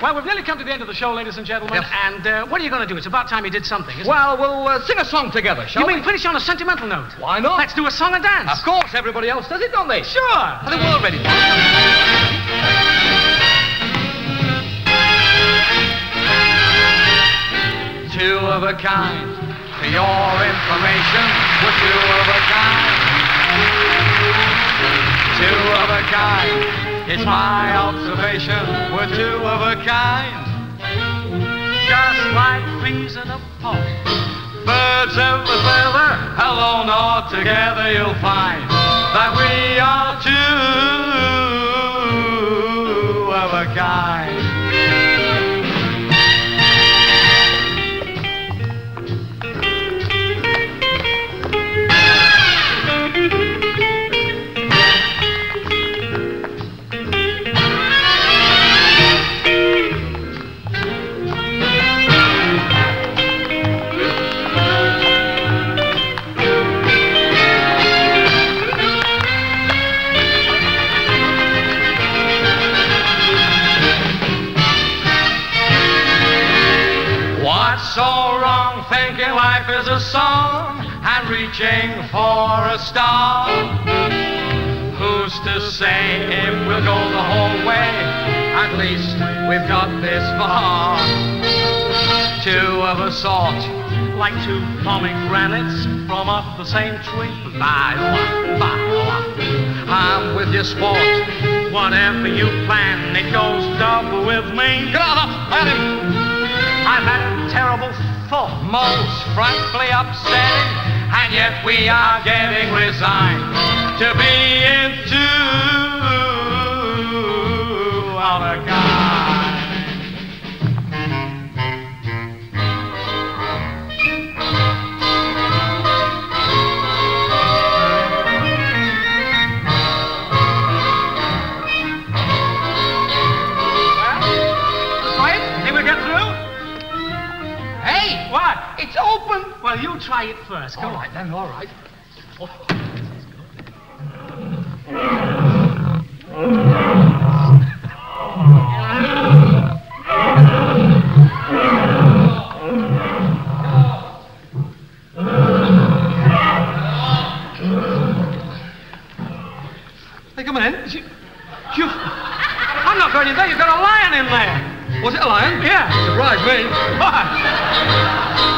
Well, we've nearly come to the end of the show, ladies and gentlemen. Yes. And uh, what are you going to do? It's about time you did something, isn't Well, we'll uh, sing a song together, it? shall You we? mean finish on a sentimental note? Why not? Let's do a song and dance. Of course, everybody else does it, don't they? Sure. Are they all ready? Two of a kind. For your information, we're two of a It's my observation. We're two of a kind. Just like fleas in a pond. Birds of a feather, alone or together, you'll find thinking life is a song and reaching for a star? Who's to say if we'll go the whole way? At least we've got this far. Two of a sort, Like two pomegranates from off the same tree. Bye, bye. I'm with your sport. Whatever you plan, it goes double with me. Get out of. I've had terrible. Most frankly upsetting, and yet we are getting resigned to being two of a Well, you try it first. Come All on. right then, all right. Hey, come on in. You, you, I'm not going in there. You've got a lion in there. was it a lion? Yeah. Surprised me. What?